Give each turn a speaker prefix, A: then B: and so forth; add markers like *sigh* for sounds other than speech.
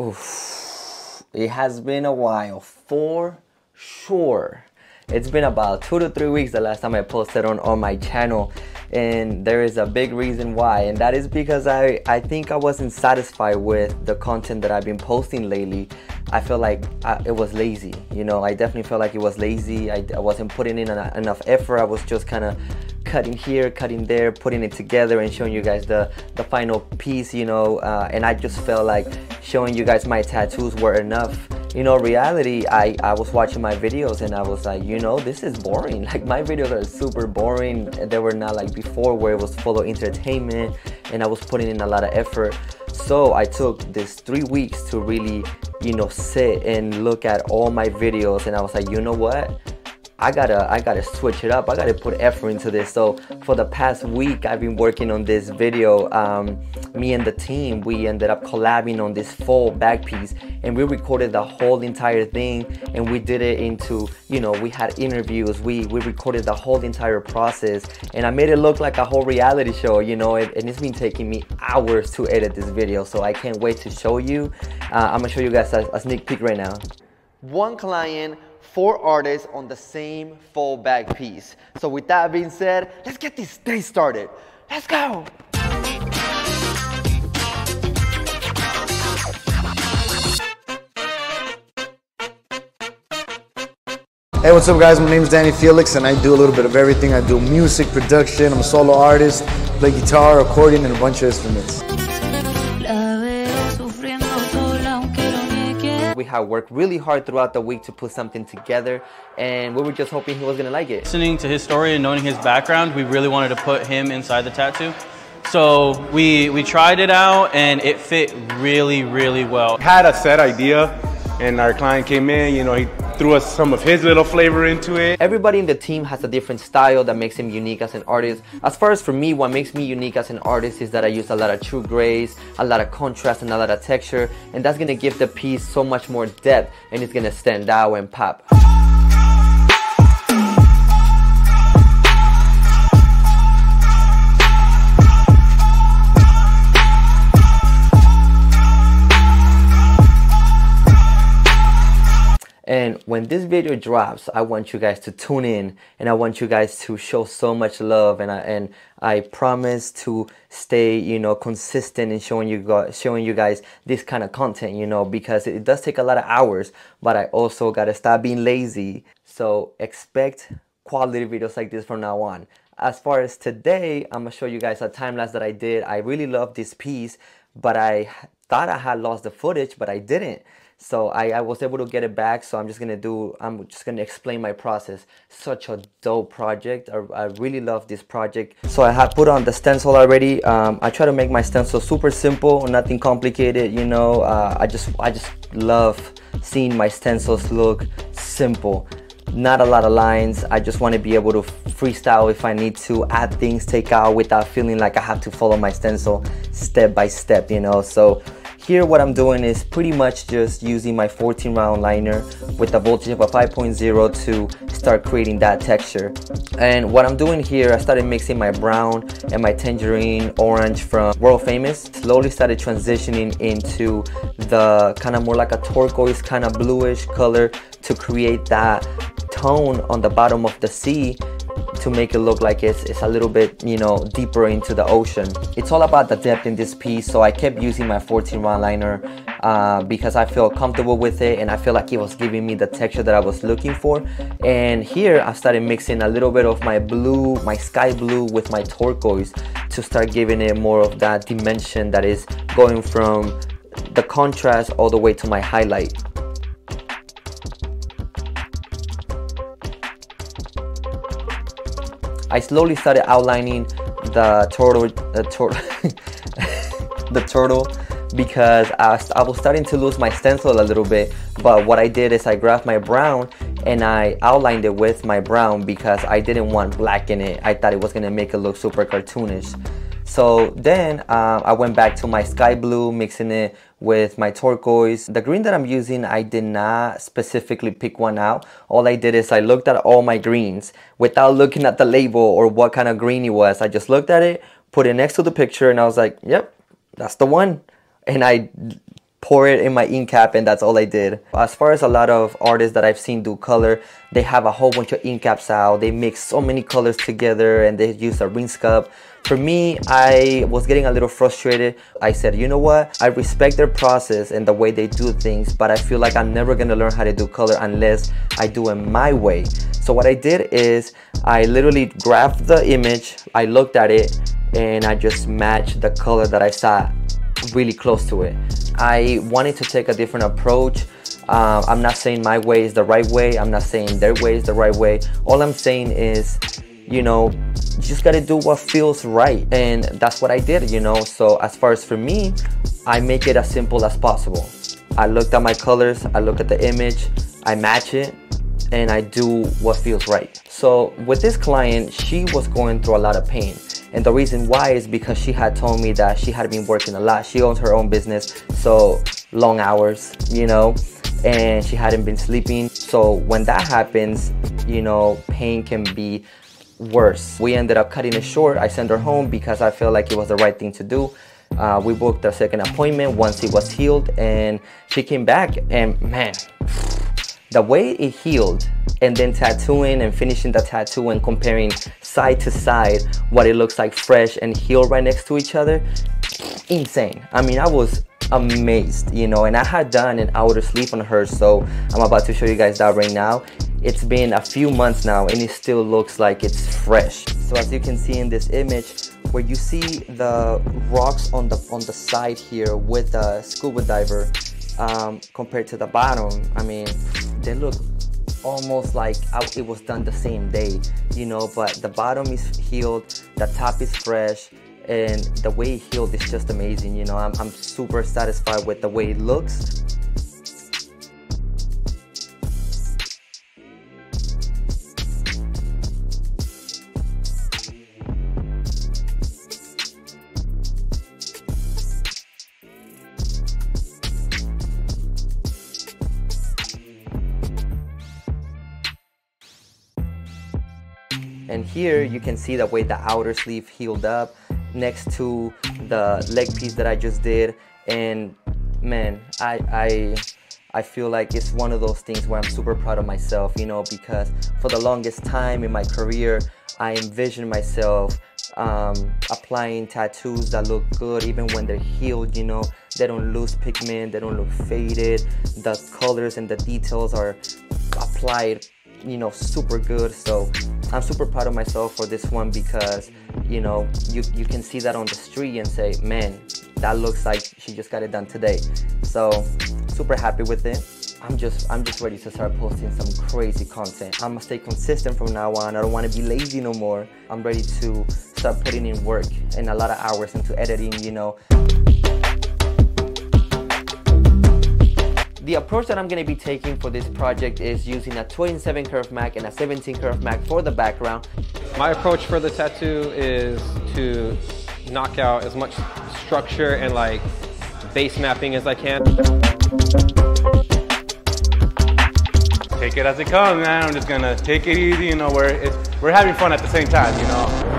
A: Oof. It has been a while for sure. It's been about two to three weeks the last time I posted on, on my channel and there is a big reason why and that is because I, I think I wasn't satisfied with the content that I've been posting lately. I feel like I, it was lazy, you know, I definitely felt like it was lazy. I, I wasn't putting in enough effort. I was just kind of cutting here, cutting there, putting it together and showing you guys the, the final piece, you know, uh, and I just felt like showing you guys my tattoos were enough. You know, reality, I, I was watching my videos and I was like, you know, this is boring. *laughs* Like my videos are super boring. They were not like before where it was full of entertainment and I was putting in a lot of effort. So I took this three weeks to really, you know, sit and look at all my videos and I was like, you know what? I gotta I gotta switch it up. I gotta put effort into this. So for the past week, I've been working on this video. Um, me and the team, we ended up collabing on this full back piece, and we recorded the whole entire thing, and we did it into you know we had interviews. We we recorded the whole entire process, and I made it look like a whole reality show. You know, it, and it's been taking me hours to edit this video. So I can't wait to show you. Uh, I'm gonna show you guys a, a sneak peek right now. One client four artists on the same full back piece. So with that being said, let's get this day started. Let's go.
B: Hey, what's up guys? My name is Danny Felix and I do a little bit of everything. I do music, production, I'm a solo artist, play guitar, accordion, and a bunch of instruments.
A: We had worked really hard throughout the week to put something together and we were just hoping he was gonna like it.
C: Listening to his story and knowing his background, we really wanted to put him inside the tattoo. So we, we tried it out and it fit really, really well.
D: Had a set idea and our client came in, you know, he threw us some of his little flavor into it.
A: Everybody in the team has a different style that makes him unique as an artist. As far as for me, what makes me unique as an artist is that I use a lot of true grays, a lot of contrast, and a lot of texture, and that's gonna give the piece so much more depth, and it's gonna stand out and pop. And when this video drops, I want you guys to tune in and I want you guys to show so much love and I, and I promise to stay, you know, consistent in showing you guys, showing you guys this kind of content, you know, because it does take a lot of hours, but I also got to stop being lazy. So expect quality videos like this from now on. As far as today, I'm gonna show you guys a time lapse that I did. I really love this piece, but I thought I had lost the footage, but I didn't. So I, I was able to get it back. So I'm just gonna do, I'm just gonna explain my process. Such a dope project. I, I really love this project. So I have put on the stencil already. Um, I try to make my stencil super simple, nothing complicated, you know. Uh, I just, I just love seeing my stencils look simple not a lot of lines. I just want to be able to freestyle if I need to add things, take out without feeling like I have to follow my stencil step by step, you know. So here what I'm doing is pretty much just using my 14 round liner with a voltage of a 5.0 to start creating that texture. And what I'm doing here, I started mixing my brown and my tangerine orange from World Famous. Slowly started transitioning into the kind of more like a turquoise kind of bluish color to create that tone on the bottom of the sea to make it look like it's, it's a little bit, you know, deeper into the ocean. It's all about the depth in this piece, so I kept using my 14 round liner uh, because I feel comfortable with it and I feel like it was giving me the texture that I was looking for. And here I started mixing a little bit of my blue, my sky blue with my turquoise to start giving it more of that dimension that is going from the contrast all the way to my highlight. I slowly started outlining the turtle, the, tur *laughs* the turtle because I, I was starting to lose my stencil a little bit. But what I did is I grabbed my brown and I outlined it with my brown because I didn't want black in it. I thought it was gonna make it look super cartoonish. So then uh, I went back to my sky blue, mixing it with my turquoise. The green that I'm using, I did not specifically pick one out. All I did is I looked at all my greens without looking at the label or what kind of green it was. I just looked at it, put it next to the picture and I was like, yep, that's the one. And I pour it in my ink cap and that's all I did. As far as a lot of artists that I've seen do color, they have a whole bunch of ink caps out. They mix so many colors together and they use a rinse cup. For me, I was getting a little frustrated. I said, you know what? I respect their process and the way they do things, but I feel like I'm never gonna learn how to do color unless I do it my way. So what I did is I literally grabbed the image, I looked at it, and I just matched the color that I saw really close to it. I wanted to take a different approach. Uh, I'm not saying my way is the right way. I'm not saying their way is the right way. All I'm saying is, you know, you just gotta do what feels right. And that's what I did, you know. So as far as for me, I make it as simple as possible. I looked at my colors, I look at the image, I match it, and I do what feels right. So with this client, she was going through a lot of pain. And the reason why is because she had told me that she had been working a lot. She owns her own business, so long hours, you know, and she hadn't been sleeping. So when that happens, you know, pain can be worse. We ended up cutting it short. I sent her home because I felt like it was the right thing to do. Uh, we booked a second appointment once it was healed, and she came back, and man, the way it healed and then tattooing and finishing the tattoo and comparing side to side what it looks like fresh and healed right next to each other insane. I mean i was amazed you know and i had done an outer sleeve on her so i'm about to show you guys that right now. It's been a few months now and it still looks like it's fresh. So as you can see in this image where you see the rocks on the on the side here with the scuba diver um, compared to the bottom i mean they look almost like it was done the same day, you know, but the bottom is healed, the top is fresh, and the way it healed is just amazing, you know. I'm, I'm super satisfied with the way it looks. And here you can see the way the outer sleeve healed up next to the leg piece that I just did. And man, I, I, I feel like it's one of those things where I'm super proud of myself, you know, because for the longest time in my career, I envisioned myself um, applying tattoos that look good even when they're healed, you know. They don't lose pigment, they don't look faded. The colors and the details are applied you know super good. So i'm super proud of myself for this one because you know you you can see that on the street and say man that looks like she just got it done today. So super happy with it. I'm just i'm just ready to start posting some crazy content. I'm gonna stay consistent from now on. I don't want to be lazy no more. I'm ready to start putting in work and a lot of hours into editing you know The approach that I'm going to be taking for this project is using a 27 curve mag and a 17 curve mag for the background.
E: My approach for the tattoo is to knock out as much structure and like base mapping as I can.
D: Take it as it comes, man. I'm just gonna take it easy, you know, we're, we're having fun at the same time, you know.